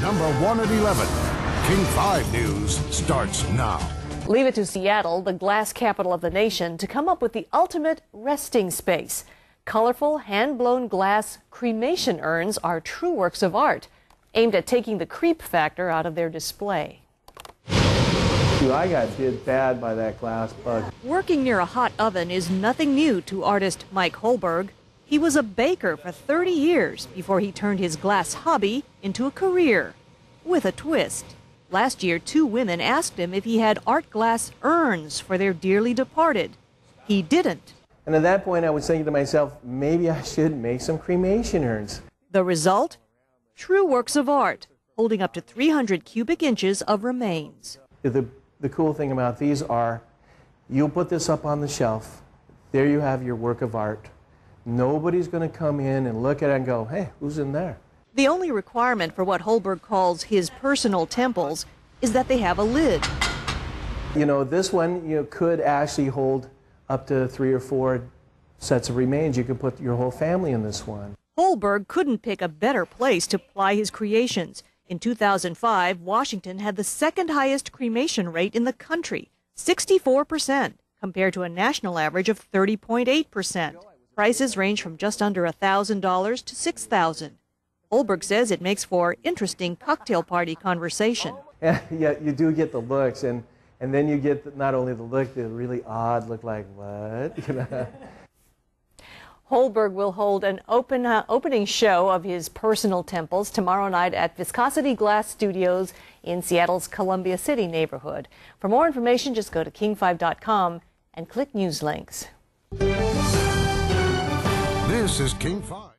number one at 11. King 5 News starts now. Leave it to Seattle, the glass capital of the nation, to come up with the ultimate resting space. Colorful, hand blown glass cremation urns are true works of art, aimed at taking the creep factor out of their display. I got did bad by that glass bug. Working near a hot oven is nothing new to artist Mike Holberg. He was a baker for 30 years before he turned his glass hobby into a career. With a twist. Last year, two women asked him if he had art glass urns for their dearly departed. He didn't. And at that point, I was thinking to myself, maybe I should make some cremation urns. The result? True works of art, holding up to 300 cubic inches of remains. The, the cool thing about these are you'll put this up on the shelf. There you have your work of art. Nobody's going to come in and look at it and go, hey, who's in there? The only requirement for what Holberg calls his personal temples is that they have a lid. You know, this one you know, could actually hold up to three or four sets of remains. You could put your whole family in this one. Holberg couldn't pick a better place to ply his creations. In 2005, Washington had the second highest cremation rate in the country, 64%, compared to a national average of 30.8%. Prices range from just under $1,000 to $6,000. Holberg says it makes for interesting cocktail party conversation. Yeah, yeah, you do get the looks, and, and then you get not only the look, the really odd look like, what? You know? Holberg will hold an open uh, opening show of his personal temples tomorrow night at Viscosity Glass Studios in Seattle's Columbia City neighborhood. For more information, just go to king5.com and click news links. This is King 5.